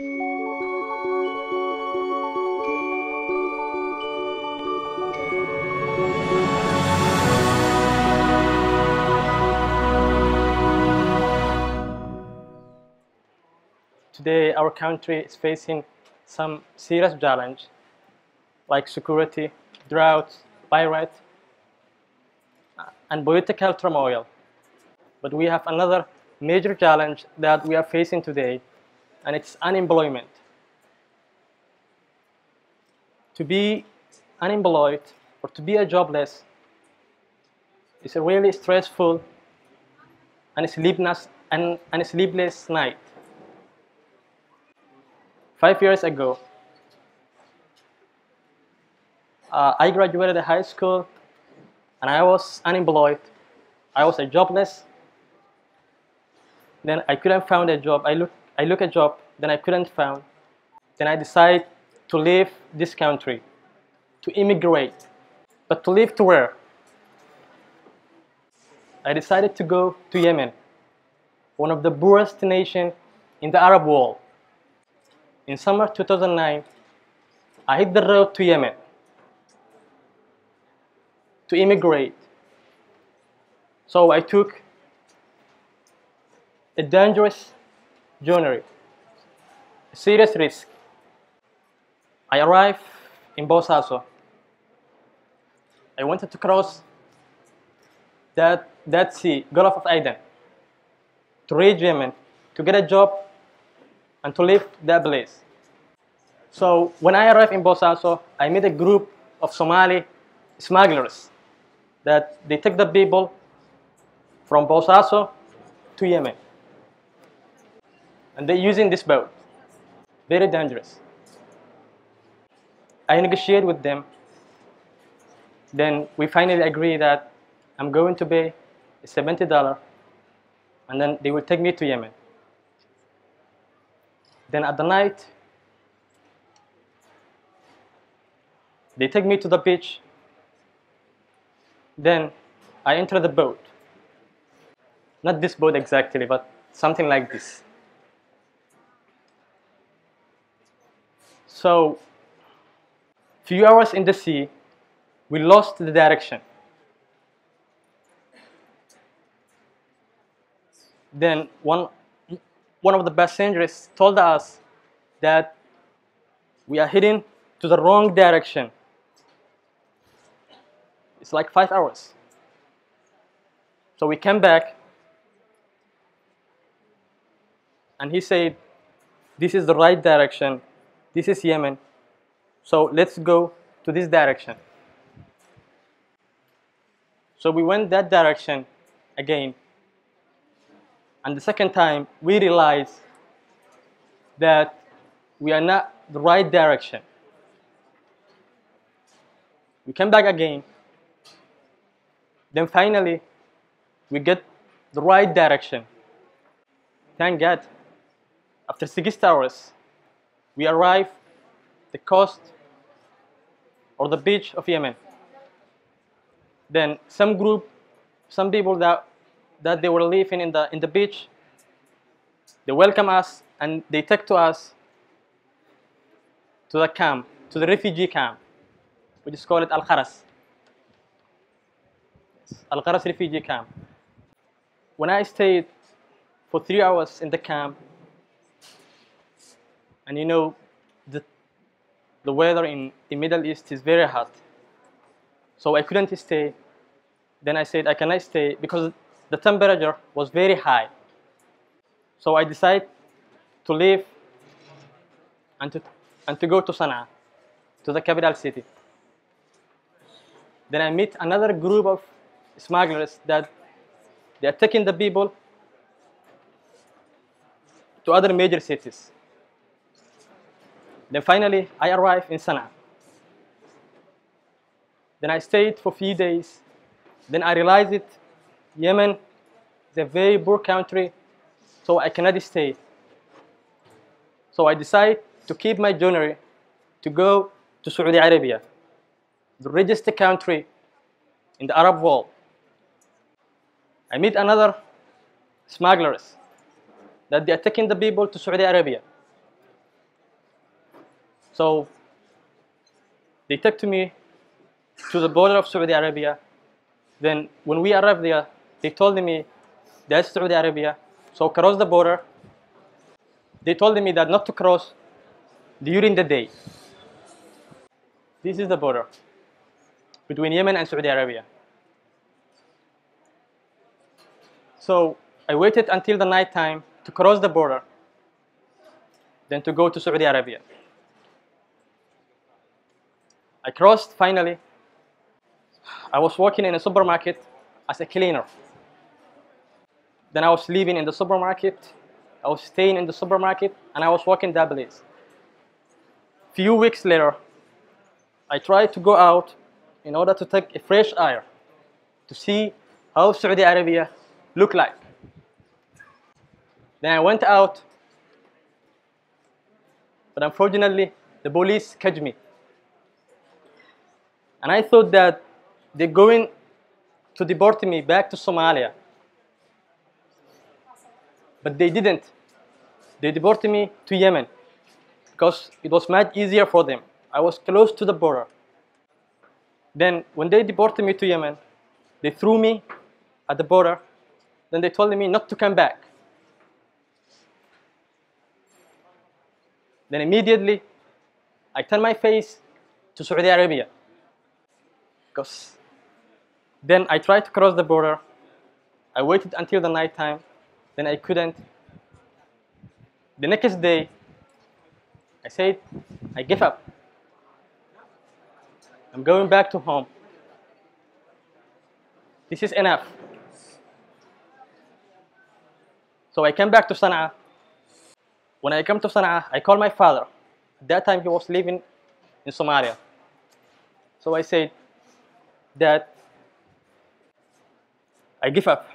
Today, our country is facing some serious challenge like security, drought, pirate, and political turmoil. But we have another major challenge that we are facing today, and it's unemployment. To be unemployed or to be a jobless is a really stressful and sleepless, and, and sleepless night. Five years ago, uh, I graduated high school and I was unemployed. I was a jobless. Then I couldn't find a job. I look, I look a job, then I couldn't find. Then I decided to leave this country, to immigrate. But to leave to where? I decided to go to Yemen, one of the poorest nations in the Arab world. In summer 2009, I hit the road to Yemen to immigrate. So I took a dangerous a serious risk. I arrived in Bosaso. I wanted to cross that, that sea, Gulf of Aden, to reach Yemen, to get a job, and to leave that place. So when I arrived in Bosaso, I met a group of Somali smugglers that they take the people from Bosaso to Yemen. And they're using this boat. Very dangerous. I negotiate with them. Then we finally agree that I'm going to pay $70 and then they will take me to Yemen. Then at the night, they take me to the beach then I enter the boat. Not this boat exactly, but something like this. So, few hours in the sea, we lost the direction. Then one, one of the passengers told us that we are heading to the wrong direction. It's like five hours. So we came back and he said, this is the right direction. This is Yemen. So let's go to this direction. So we went that direction again. And the second time, we realized that we are not the right direction. We came back again then finally, we get the right direction. Thank God. After six hours, we arrive the coast or the beach of Yemen. Then some group, some people that that they were living in the in the beach, they welcome us and they take to us to the camp, to the refugee camp, which is called Al Kharas. Al Gharas refugee camp. When I stayed for three hours in the camp, and you know, the, the weather in the Middle East is very hot. So I couldn't stay. Then I said, I cannot stay because the temperature was very high. So I decided to leave and to, and to go to Sana'a, to the capital city. Then I meet another group of smugglers that they are taking the people to other major cities. Then finally, I arrived in Sana'a. Then I stayed for a few days. Then I realized it, Yemen is a very poor country, so I cannot stay. So I decided to keep my journey to go to Saudi Arabia, the richest country in the Arab world. I meet another smugglers that they are taking the people to Saudi Arabia. So they took me to the border of Saudi Arabia. Then when we arrived there, they told me that's Saudi Arabia. So cross the border. They told me that not to cross during the day. This is the border between Yemen and Saudi Arabia. So I waited until the night time to cross the border, then to go to Saudi Arabia. I crossed finally. I was working in a supermarket as a cleaner. Then I was living in the supermarket. I was staying in the supermarket and I was working days. Few weeks later, I tried to go out in order to take a fresh air to see how Saudi Arabia looked like. Then I went out, but unfortunately, the police catch me. And I thought that they're going to deport me back to Somalia. But they didn't. They deported me to Yemen because it was much easier for them. I was close to the border. Then when they deported me to Yemen, they threw me at the border. Then they told me not to come back. Then immediately, I turned my face to Saudi Arabia. Because then I tried to cross the border. I waited until the night time. Then I couldn't. The next day, I said, I give up. I'm going back to home. This is enough. So I came back to Sana'a. When I came to Sana'a, I called my father. At that time, he was living in Somalia. So I said, Dad, I give up.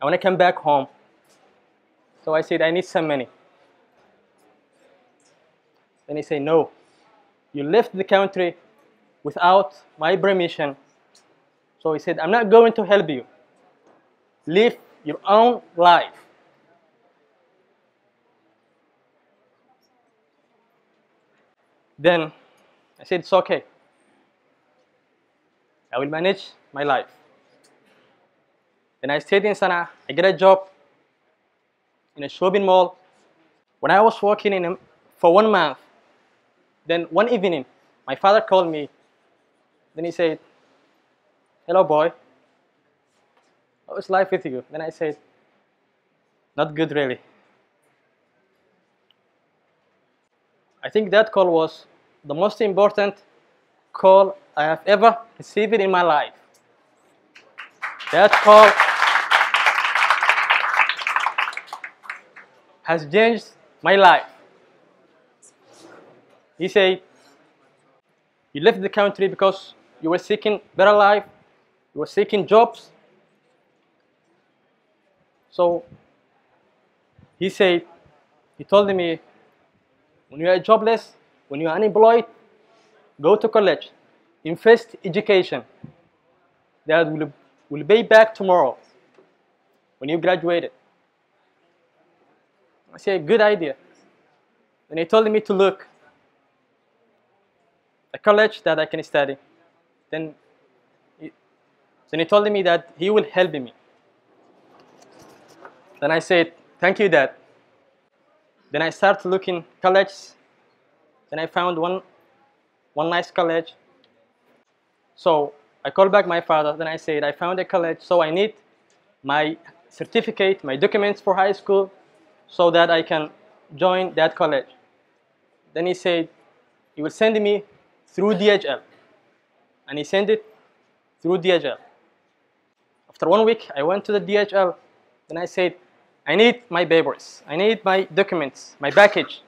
I want to come back home. So I said, I need some money. Then he said, No, you left the country without my permission. So he said, I'm not going to help you. Live your own life. Then I said, It's okay. I will manage my life. Then I stayed in Sana'a. I get a job in a shopping mall. When I was working in a, for one month, then one evening, my father called me. Then he said, Hello, boy. How is life with you? Then I said, Not good, really. I think that call was the most important call I have ever received in my life. That call has changed my life. He said, You left the country because you were seeking better life, you were seeking jobs. So he said, he told me, when you are jobless, when you are unemployed, go to college, invest education. That will, will pay back tomorrow when you graduated. I said, good idea. And he told me to look a college that I can study. Then he, then he told me that he will help me. Then I said, thank you, Dad. Then I started looking colleges. Then I found one, one nice college. So I called back my father. Then I said, I found a college, so I need my certificate, my documents for high school, so that I can join that college. Then he said, he will send me through DHL. And he sent it through DHL. After one week, I went to the DHL. Then I said, I need my papers. I need my documents, my package.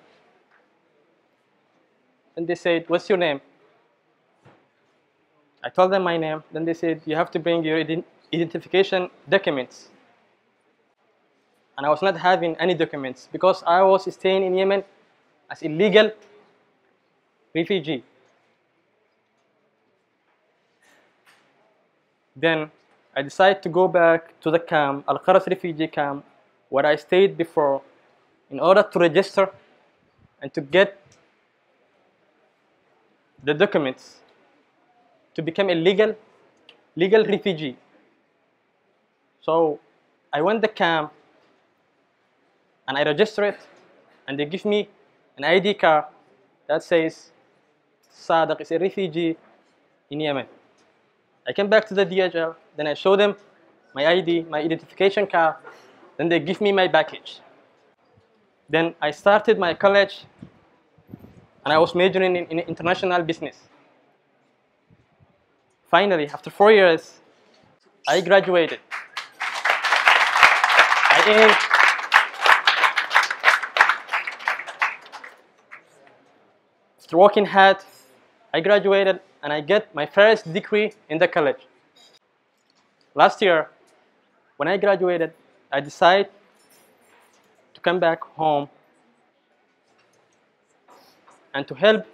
And they said, what's your name? I told them my name. Then they said, you have to bring your ident identification documents. And I was not having any documents because I was staying in Yemen as illegal refugee. Then I decided to go back to the camp, Al Kharas refugee camp, where I stayed before, in order to register and to get the documents to become a legal legal refugee. So I went the camp and I register it and they give me an ID card that says Sadik is a refugee in Yemen. I came back to the DHL, then I show them my ID, my identification card, then they give me my package. Then I started my college and I was majoring in, in international business. Finally, after four years, I graduated. I aimed after working hard, I graduated and I get my first degree in the college. Last year, when I graduated, I decided to come back home and to help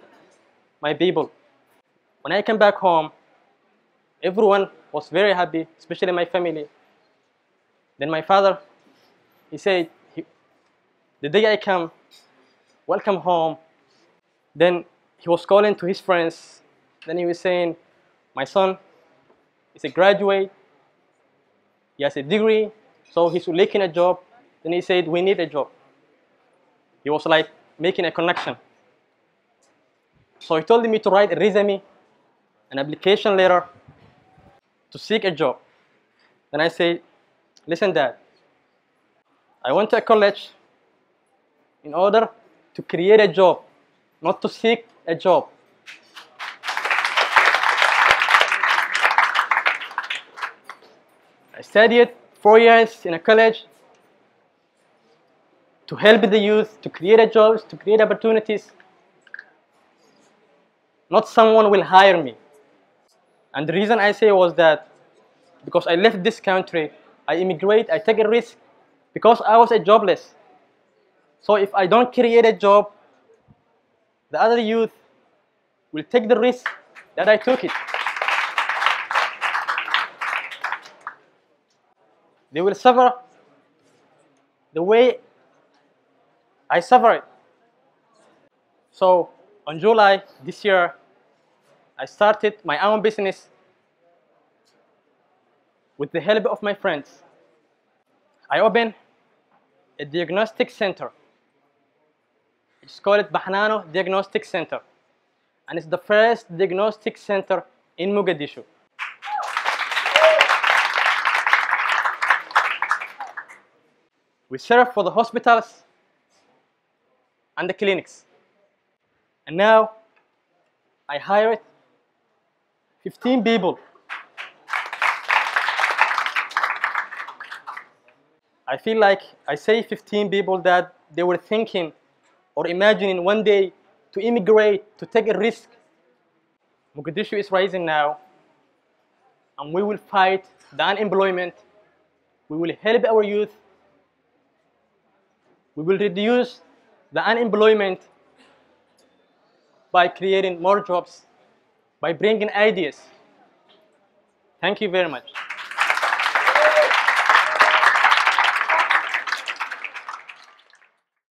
my people. When I came back home, everyone was very happy, especially my family. Then my father, he said, he, the day I come, welcome home. Then he was calling to his friends. Then he was saying, my son is a graduate. He has a degree, so he's looking a job. Then he said, we need a job. He was like making a connection. So he told me to write a resume, an application letter to seek a job. Then I said, listen dad, I went to a college in order to create a job, not to seek a job. I studied four years in a college to help the youth, to create jobs, to create opportunities. Not someone will hire me. And the reason I say was that because I left this country, I immigrate, I take a risk because I was a jobless. So if I don't create a job, the other youth will take the risk that I took it. They will suffer the way I suffered. So on July this year, I started my own business with the help of my friends. I opened a diagnostic center. It's called Bahnano Diagnostic Center. And it's the first diagnostic center in Mogadishu. We serve for the hospitals and the clinics. And now I hired 15 people. I feel like I say 15 people that they were thinking or imagining one day to immigrate, to take a risk. Mogadishu is rising now, and we will fight the unemployment. We will help our youth. We will reduce the unemployment by creating more jobs, by bringing ideas. Thank you very much.